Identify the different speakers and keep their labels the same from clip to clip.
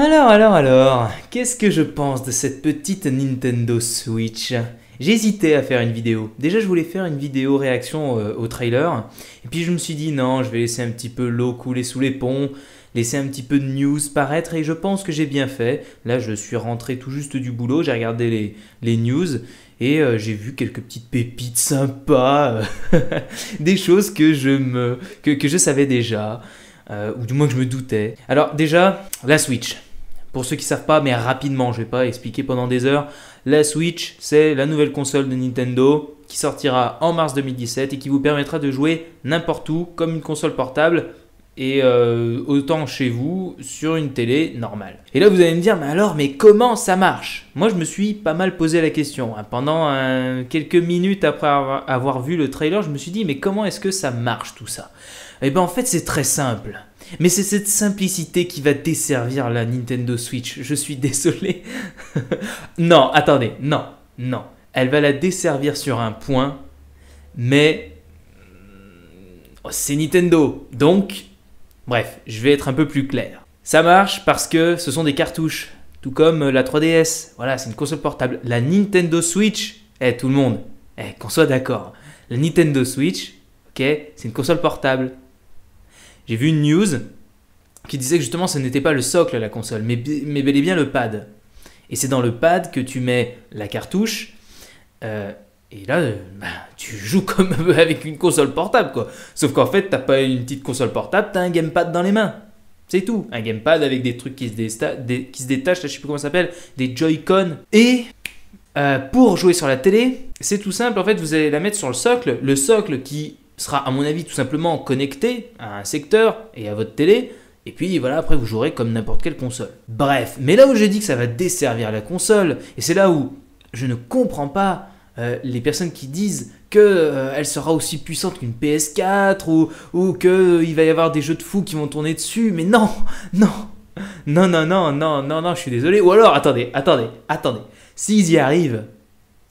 Speaker 1: Alors, alors, alors, qu'est-ce que je pense de cette petite Nintendo Switch? J'hésitais à faire une vidéo. Déjà, je voulais faire une vidéo réaction euh, au trailer. Et puis, je me suis dit, non, je vais laisser un petit peu l'eau couler sous les ponts, laisser un petit peu de news paraître. Et je pense que j'ai bien fait. Là, je suis rentré tout juste du boulot. J'ai regardé les, les news. Et euh, j'ai vu quelques petites pépites sympas. des choses que je, me, que, que je savais déjà. Euh, ou du moins que je me doutais. Alors, déjà, la Switch. Pour ceux qui ne savent pas, mais rapidement, je ne vais pas expliquer pendant des heures. La Switch, c'est la nouvelle console de Nintendo qui sortira en mars 2017 et qui vous permettra de jouer n'importe où comme une console portable et euh, autant chez vous sur une télé normale. Et là vous allez me dire mais alors mais comment ça marche? Moi je me suis pas mal posé la question. Hein. Pendant quelques minutes après avoir, vu le trailer, je me suis dit mais comment est-ce que ça marche tout ça? Eh bien en fait c'est très simple. Mais c'est cette simplicité qui va desservir la Nintendo Switch. Je suis désolé. non, attendez, non, non. Elle va la desservir sur un point, mais c'est Nintendo. Donc, bref, je vais être un peu plus clair. Ça marche parce que ce sont des cartouches, tout comme la 3DS. Voilà, c'est une console portable. La Nintendo Switch, eh tout le monde, eh, qu'on soit d'accord. La Nintendo Switch, ok, c'est une console portable j'ai vu une news qui disait que justement ce n'était pas le socle à la console, mais, mais bel et bien le pad. Et c'est dans le pad que tu mets la cartouche. Euh, et là, euh, bah, tu joues comme avec une console portable, quoi. Sauf qu'en fait, t'as pas une petite console portable, t'as un gamepad dans les mains. C'est tout. Un gamepad avec des trucs qui se, qui se détachent, je sais plus comment ça s'appelle, des Joy-Con. Et euh, pour jouer sur la télé, c'est tout simple. En fait, vous allez la mettre sur le socle. Le socle qui sera à mon avis tout simplement connecté à un secteur et à votre télé. Et puis voilà, après vous jouerez comme n'importe quelle console. Bref, mais là où je dis que ça va desservir la console, et c'est là où je ne comprends pas euh, les personnes qui disent qu'elle euh, sera aussi puissante qu'une PS4 ou, ou qu'il va y avoir des jeux de fou qui vont tourner dessus. Mais non, non, non, non, non, non, non, non, je suis désolé. Ou alors, attendez, attendez, attendez. S'ils y arrivent,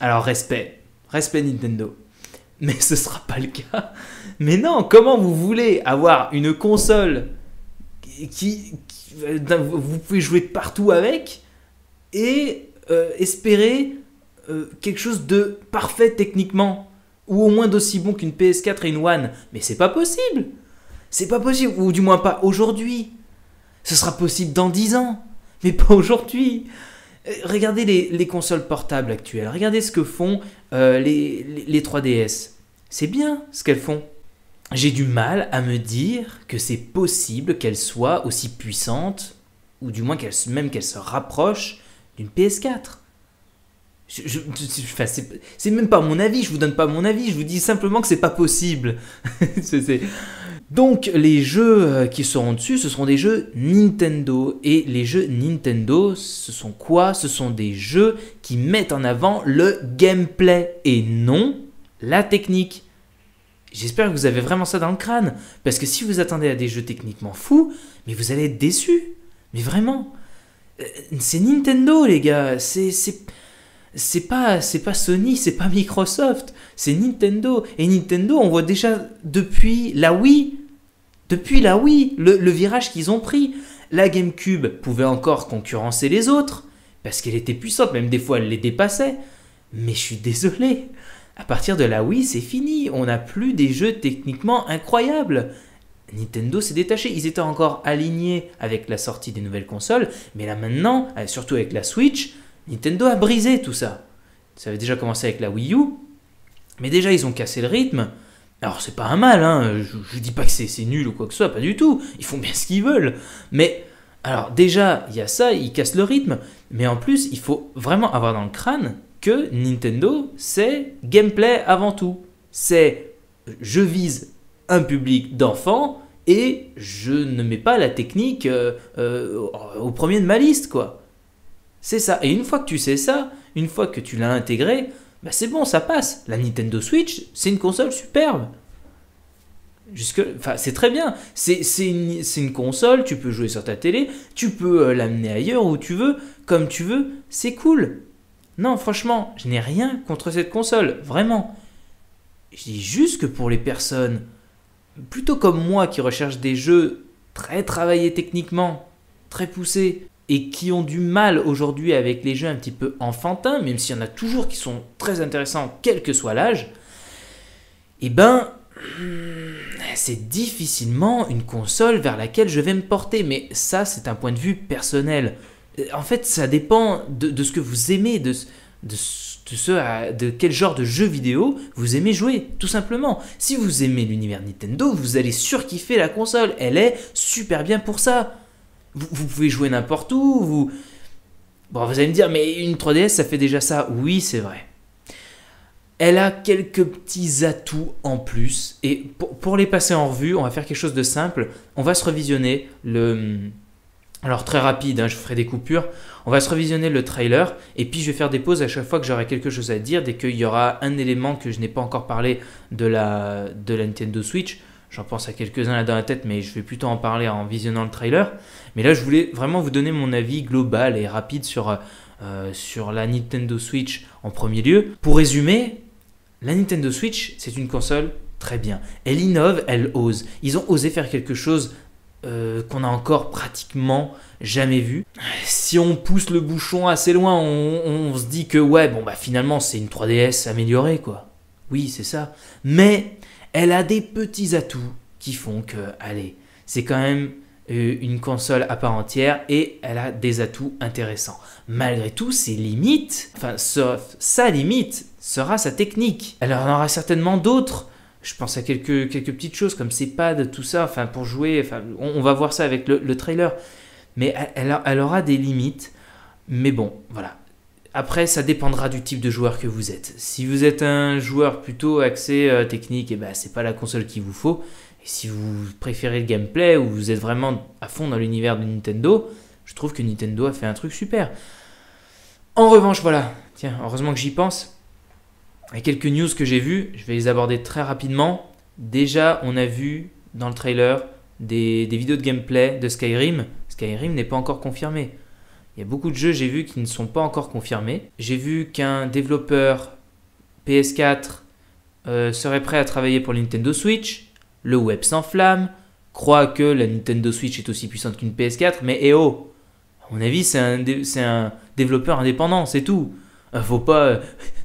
Speaker 1: alors respect, respect Nintendo mais ce sera pas le cas. Mais non, comment vous voulez avoir une console qui, vous pouvez jouer partout avec et euh, espérer euh, quelque chose de parfait techniquement ou au moins d'aussi bon qu'une PS4 et une One. Mais c'est pas possible. C'est pas possible ou du moins pas aujourd'hui. Ce sera possible dans 10 ans, mais pas aujourd'hui. Euh, regardez les, consoles portables actuelles, regardez ce que font les, les 3DS. C'est bien ce qu'elles font. J'ai du mal à me dire que c'est possible qu'elles soient aussi puissantes, ou du moins qu'elles, même qu'elles se rapprochent d'une PS4. Je, c'est, même pas mon avis, je vous donne pas mon avis, je vous dis simplement que c'est pas possible. Donc les jeux euh, qui seront dessus, ce seront des jeux Nintendo. Et les jeux Nintendo, ce sont quoi? Ce sont des jeux qui mettent en avant le gameplay et non la technique. J'espère que vous avez vraiment ça dans le crâne, parce que si vous attendez à des jeux techniquement fous, mais vous allez être déçu. Mais vraiment. Euh, c'est Nintendo, les gars. C'est pas pas Sony, c'est pas Microsoft, c'est Nintendo. Et Nintendo, on voit déjà depuis la Wii, depuis la Wii, le virage qu'ils ont pris. La GameCube pouvait encore concurrencer les autres parce qu'elle était puissante, même des fois elle les dépassait. Mais je suis désolé, à partir de la Wii, c'est fini. On n'a plus des jeux techniquement incroyables. Nintendo s'est détaché. Ils étaient encore alignés avec la sortie des nouvelles consoles, mais là maintenant, euh, surtout avec la Switch, Nintendo a brisé tout ça. Ça avait déjà commencé avec la Wii U, mais déjà ils ont cassé le rythme. Alors c'est pas un mal, hein. je, je dis pas que c'est nul ou quoi que ce soit, pas du tout. Ils font bien ce qu'ils veulent. Mais alors déjà, il y a ça, ils cassent le rythme, mais en plus, il faut vraiment avoir dans le crâne que Nintendo, c'est gameplay avant tout. C'est je vise un public d'enfants et je ne mets pas la technique euh, euh, au premier de ma liste, quoi. C'est ça. Et une fois que tu sais ça, une fois que tu l'as intégré, bah c'est bon, ça passe. La Nintendo Switch, c'est une console superbe. C'est très bien. C'est une, une, console, tu peux jouer sur ta télé, tu peux euh, l'amener ailleurs où tu veux, comme tu veux, c'est cool. Non, franchement, je n'ai rien contre cette console, vraiment. Je dis juste que pour les personnes plutôt comme moi qui recherchent des jeux très travaillés techniquement, très poussés, et qui ont du mal aujourd'hui avec les jeux un petit peu enfantins, même s'il y en a toujours qui sont très intéressants, quel que soit l'âge, eh ben, hmm, c'est difficilement une console vers laquelle je vais me porter. Mais ça, c'est un point de vue personnel. Euh, en fait, ça dépend de, ce que vous aimez, de, de, ce, de quel genre de jeu vidéo vous aimez jouer, tout simplement. Si vous aimez l'univers Nintendo, vous allez surkiffer la console. Elle est super bien pour ça. Vous, pouvez jouer n'importe où. Vous... Bon, vous allez me dire, mais une 3DS, ça fait déjà ça. Oui, c'est vrai. Elle a quelques petits atouts en plus. Et pour, les passer en revue, on va faire quelque chose de simple. On va se revisionner le... Alors très rapide, hein, je ferai des coupures. On va se revisionner le trailer et puis je vais faire des pauses à chaque fois que j'aurai quelque chose à dire. Dès qu'il y aura un élément que je n'ai pas encore parlé de la, de la Nintendo Switch, J'en pense à quelques-uns là dans la tête, mais je vais plutôt en parler en visionnant le trailer. Mais là, je voulais vraiment vous donner mon avis global et rapide sur, euh, sur la Nintendo Switch en premier lieu. Pour résumer, la Nintendo Switch, c'est une console très bien. Elle innove, elle ose. Ils ont osé faire quelque chose euh, qu'on a encore pratiquement jamais vu. Si on pousse le bouchon assez loin, on, se dit que ouais, bon bah finalement c'est une 3DS améliorée quoi. Oui, c'est ça. Mais elle a des petits atouts qui font que, allez, c'est quand même euh, une console à part entière et elle a des atouts intéressants. Malgré tout, ses limites, enfin, sauf sa limite sera sa technique. Elle en aura certainement d'autres. Je pense à quelques, quelques petites choses comme ses pads, tout ça, enfin, pour jouer, enfin, on, va voir ça avec le, trailer. Mais elle, elle aura des limites. Mais bon, voilà, après, ça dépendra du type de joueur que vous êtes. Si vous êtes un joueur plutôt axé euh, technique, et eh ben, c'est pas la console qu'il vous faut. Et si vous préférez le gameplay ou vous êtes vraiment à fond dans l'univers de Nintendo, je trouve que Nintendo a fait un truc super. En revanche, voilà, tiens, heureusement que j'y pense. A quelques news que j'ai vues, je vais les aborder très rapidement. Déjà, on a vu dans le trailer des vidéos de gameplay de Skyrim. Skyrim n'est pas encore confirmé. Il y a beaucoup de jeux, j'ai vu, qui ne sont pas encore confirmés. J'ai vu qu'un développeur PS4 euh, serait prêt à travailler pour la Nintendo Switch. Le web s'enflamme, croit que la Nintendo Switch est aussi puissante qu'une PS4, mais eh oh À mon avis, c'est un, développeur indépendant, c'est tout. Euh, faut pas. Euh,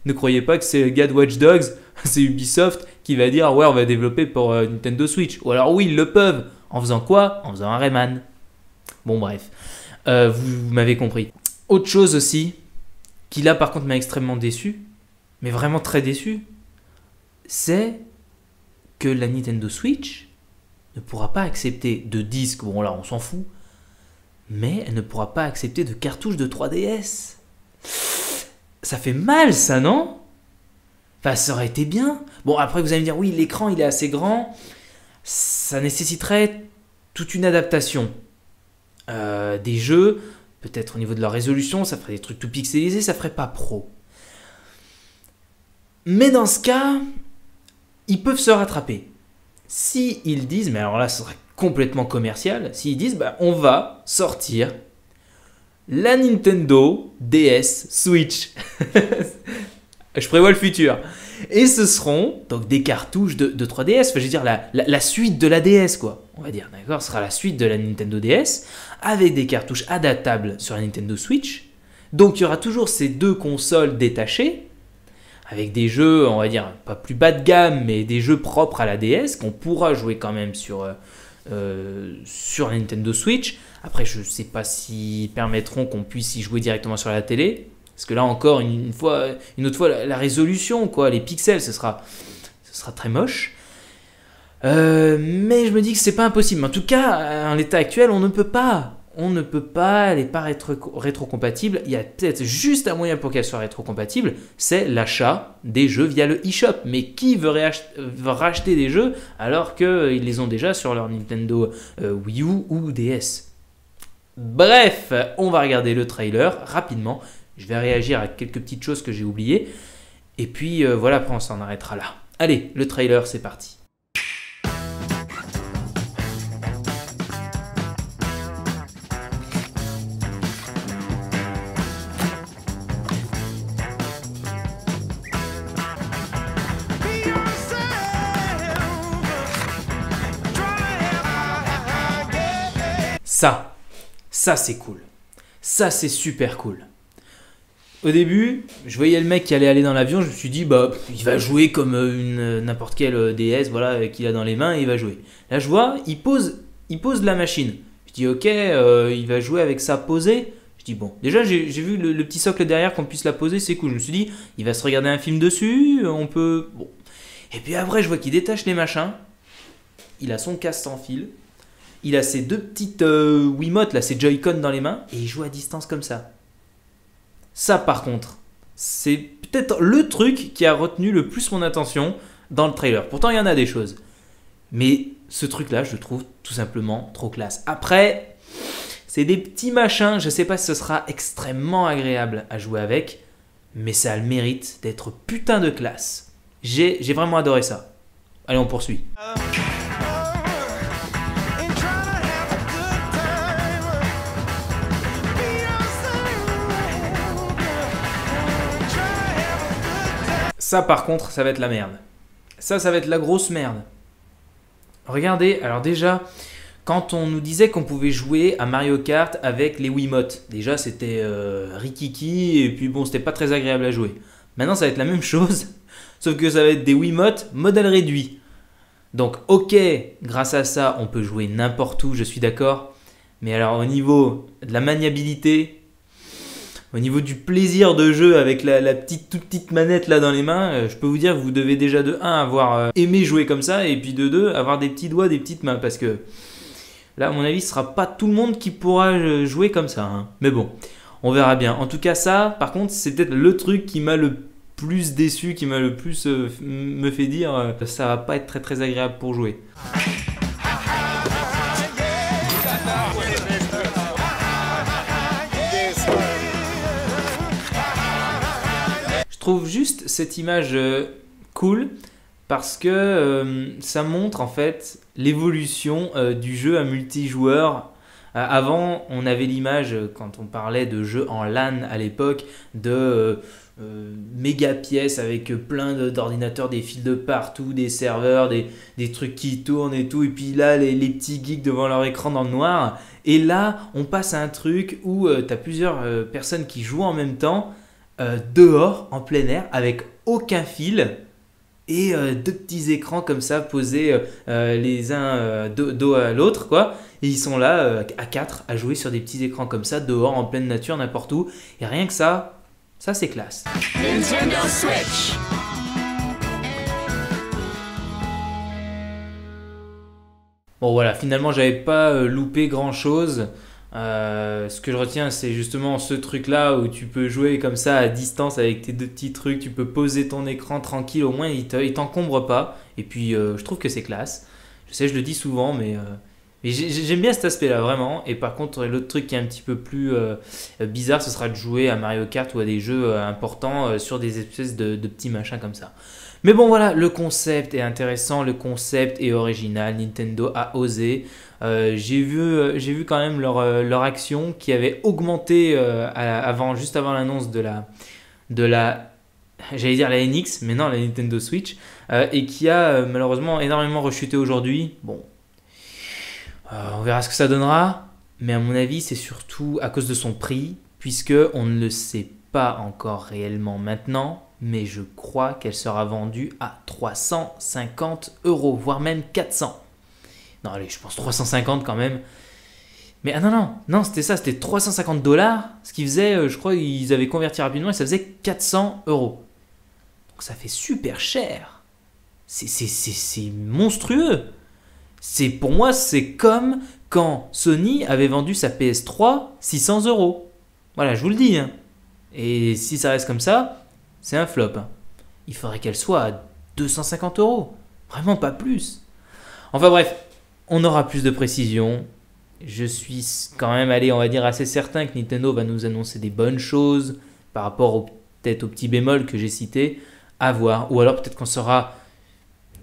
Speaker 1: ne croyez pas que c'est le gars de Watch Dogs, c'est Ubisoft qui va dire ouais, on va développer pour Nintendo Switch. Ou alors oui, ils le peuvent. En faisant quoi? En faisant un Rayman. Bon, bref. Euh, vous, m'avez compris. Autre chose aussi, qui là par contre m'a extrêmement déçu, mais vraiment très déçu, c'est que la Nintendo Switch ne pourra pas accepter de disques, bon là on s'en fout, mais elle ne pourra pas accepter de cartouches de 3DS. Ça fait mal ça, non? Ça aurait été bien. Bon, après vous allez me dire, oui, l'écran il est assez grand, ça nécessiterait toute une adaptation. Euh, des jeux, peut-être au niveau de leur résolution, ça ferait des trucs tout pixelisés, ça ferait pas pro. Mais dans ce cas, ils peuvent se rattraper. Si ils disent, mais alors là, ce serait complètement commercial, s'ils disent, bah, on va sortir la Nintendo DS Switch. Je prévois le futur. Et ce seront donc des cartouches de, 3DS, enfin, je veux dire la, la, suite de la DS, quoi. On va dire, d'accord Ce sera la suite de la Nintendo DS, avec des cartouches adaptables sur la Nintendo Switch. Donc il y aura toujours ces deux consoles détachées, avec des jeux, on va dire, pas plus bas de gamme, mais des jeux propres à la DS, qu'on pourra jouer quand même sur, euh, sur la Nintendo Switch. Après, je ne sais pas s'ils permettront qu'on puisse y jouer directement sur la télé. Parce que là encore, une, fois, une autre fois, la, résolution, quoi, les pixels, ce sera, ce sera très moche. Euh, mais je me dis que c'est pas impossible. En tout cas, en l'état actuel, on ne peut pas. On ne peut pas, elle n'est pas rétro-compatible. Il y a peut-être juste un moyen pour qu'elle soit rétro-compatible, c'est l'achat des jeux via le eShop. Mais qui veut, racheter des jeux alors qu'ils les ont déjà sur leur Nintendo euh, Wii U ou DS Bref, on va regarder le trailer rapidement. Je vais réagir à quelques petites choses que j'ai oubliées. Et puis euh, voilà, après on s'en arrêtera là. Allez, le trailer, c'est parti. Ça, ça c'est cool. Ça, c'est super cool. Au début, je voyais le mec qui allait aller dans l'avion, je me suis dit, bah, il va jouer comme une n'importe quelle DS, voilà, qu'il a dans les mains et il va jouer. Là, je vois, il pose, il pose la machine. Je dis, ok, euh, il va jouer avec ça posée. Je dis, bon, déjà, j'ai vu le, petit socle derrière qu'on puisse la poser, c'est cool. Je me suis dit, il va se regarder un film dessus, on peut. Bon. Et puis après, je vois qu'il détache les machins. Il a son casque sans fil. Il a ses deux petites euh, Wiimotes, là, ses Joy-Con dans les mains, et il joue à distance comme ça. Ça, par contre, c'est peut-être le truc qui a retenu le plus mon attention dans le trailer. Pourtant, il y en a des choses. Mais ce truc-là, je le trouve tout simplement trop classe. Après, c'est des petits machins. Je sais pas si ce sera extrêmement agréable à jouer avec, mais ça a le mérite d'être putain de classe. J'ai vraiment adoré ça. Allez, on poursuit. Ça, par contre, ça va être la merde. Ça, ça va être la grosse merde. Regardez, alors déjà, quand on nous disait qu'on pouvait jouer à Mario Kart avec les Wiimotes, déjà c'était euh, rikiki et puis bon, c'était pas très agréable à jouer. Maintenant, ça va être la même chose, sauf que ça va être des Wiimotes modèle réduit. Donc, ok, grâce à ça, on peut jouer n'importe où, je suis d'accord. Mais alors, au niveau de la maniabilité, au niveau du plaisir de jeu avec la, petite toute petite manette là dans les mains, euh, je peux vous dire que vous devez déjà de 1 avoir euh, aimé jouer comme ça et puis de 2 avoir des petits doigts, des petites mains parce que là à mon avis ce sera pas tout le monde qui pourra euh, jouer comme ça. Hein. Mais bon, on verra bien. En tout cas ça par contre c'est peut-être le truc qui m'a le plus déçu, qui m'a le plus me fait dire ça va pas être très très agréable pour jouer. Trouve juste cette image euh, cool parce que euh, ça montre en fait l'évolution euh, du jeu à multijoueur. avant, on avait l'image, quand on parlait de jeux en LAN à l'époque, de méga pièces avec plein d'ordinateurs, des fils de partout, des serveurs, des, des, trucs qui tournent et tout. Et puis là, les, les, petits geeks devant leur écran dans le noir. Et là, on passe à un truc où tu as plusieurs personnes qui jouent en même temps euh, dehors, en plein air, avec aucun fil et euh, deux petits écrans comme ça posés euh, les uns dos, à l'autre, quoi. Et ils sont là à quatre à jouer sur des petits écrans comme ça, dehors, en pleine nature, n'importe où. Et rien que ça, ça c'est classe. Nintendo Switch. Bon voilà, finalement j'avais pas loupé grand chose. Euh, ce que je retiens, c'est justement ce truc-là où tu peux jouer comme ça à distance avec tes deux petits trucs, tu peux poser ton écran tranquille, au moins il t'encombre pas. Et puis euh, je trouve que c'est classe. Je sais, je le dis souvent, mais, euh, j'aime bien cet aspect-là vraiment. Et par contre, l'autre truc qui est un petit peu plus bizarre, ce sera de jouer à Mario Kart ou à des jeux importants sur des espèces de petits machins comme ça. Mais bon voilà, le concept est intéressant, le concept est original, Nintendo a osé. Euh, j'ai vu, euh, vu quand même leur, euh, leur action qui avait augmenté avant, juste avant l'annonce de la, de la, j'allais dire la NX, mais non la Nintendo Switch, et qui a malheureusement énormément rechuté aujourd'hui. Bon, on verra ce que ça donnera, mais à mon avis c'est surtout à cause de son prix, puisque on ne le sait pas encore réellement maintenant, mais je crois qu'elle sera vendue à 350 euros, voire même 400. Non, allez, je pense 350 quand même. Mais ah non, non, non, c'était ça, c'était 350 dollars, ce qui faisait, euh, je crois, ils avaient converti rapidement et ça faisait 400 euros. Donc ça fait super cher. C'est monstrueux. C'est pour moi, c'est comme quand Sony avait vendu sa PS3 600 euros. Voilà, je vous le dis. Hein. Et si ça reste comme ça, c'est un flop. Il faudrait qu'elle soit à 250 euros. Vraiment pas plus. Enfin bref, on aura plus de précision. Je suis quand même allé, on va dire, assez certain que Nintendo va nous annoncer des bonnes choses par rapport peut-être au petit bémol que j'ai cité. À voir. Ou alors peut-être qu'on sera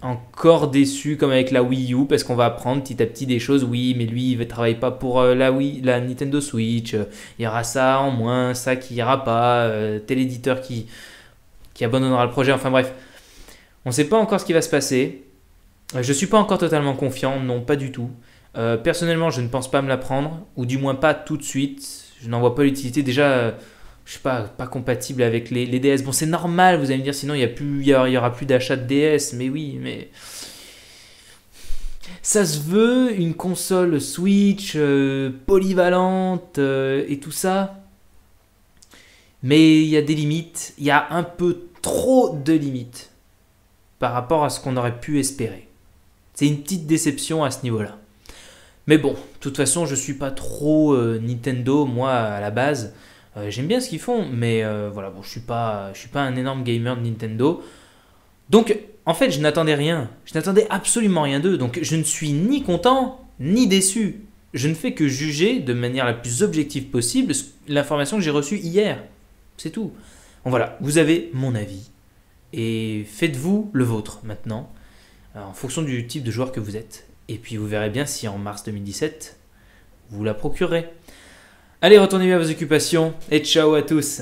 Speaker 1: encore déçu comme avec la Wii U parce qu'on va apprendre petit à petit des choses. Oui, mais lui, il ne travaille pas pour euh, la Wii, la Nintendo Switch. Il y aura ça en moins, ça qui ira pas. Euh, tel éditeur qui, qui abandonnera le projet. Enfin bref, on ne sait pas encore ce qui va se passer. Euh, je ne suis pas encore totalement confiant, non, pas du tout. Euh, personnellement, je ne pense pas me la prendre, ou du moins pas tout de suite. Je n'en vois pas l'utilité. Déjà, je sais pas, pas compatible avec les, DS. Bon, c'est normal, vous allez me dire, sinon il y, a plus, il y aura plus d'achat de DS. Mais oui, mais. Ça se veut, une console Switch euh, polyvalente euh, et tout ça. Mais il y a des limites, il y a un peu trop de limites par rapport à ce qu'on aurait pu espérer. C'est une petite déception à ce niveau-là. Mais bon, de toute façon, je suis pas trop euh, Nintendo, moi, à la base. Euh, j'aime bien ce qu'ils font, mais euh, voilà, bon, je suis suis pas un énorme gamer de Nintendo. Donc, en fait, je n'attendais rien. Je n'attendais absolument rien d'eux. Donc, je ne suis ni content ni déçu. Je ne fais que juger de manière la plus objective possible l'information que j'ai reçue hier. C'est tout. Bon, voilà, vous avez mon avis. Et faites-vous le vôtre maintenant, en fonction du type de joueur que vous êtes. Et puis vous verrez bien si en mars 2017, vous la procurez. Allez, retournez bien à vos occupations et ciao à tous